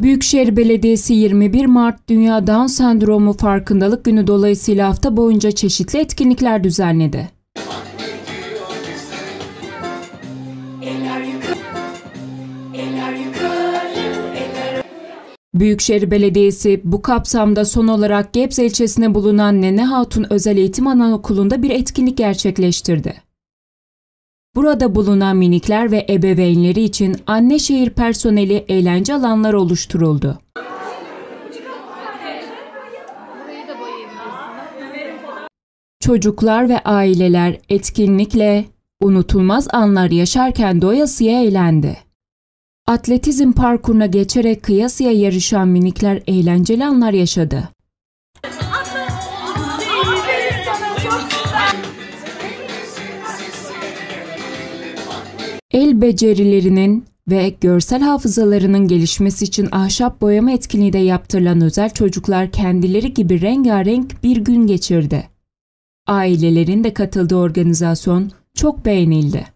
Büyükşehir Belediyesi 21 Mart Dünya Down Sendromu Farkındalık Günü dolayısıyla hafta boyunca çeşitli etkinlikler düzenledi. Büyükşehir Belediyesi bu kapsamda son olarak Gebze ilçesine bulunan Nene Hatun Özel Eğitim Anaokulu'nda bir etkinlik gerçekleştirdi. Burada bulunan minikler ve ebeveynleri için anne şehir personeli eğlence alanları oluşturuldu. Çocuklar ve aileler etkinlikle unutulmaz anlar yaşarken doyasıya eğlendi. Atletizm parkuruna geçerek kıyasıya yarışan minikler eğlenceli anlar yaşadı. El becerilerinin ve görsel hafızalarının gelişmesi için ahşap boyama etkinliği de yaptırılan özel çocuklar kendileri gibi rengarenk bir gün geçirdi. Ailelerin de katıldığı organizasyon çok beğenildi.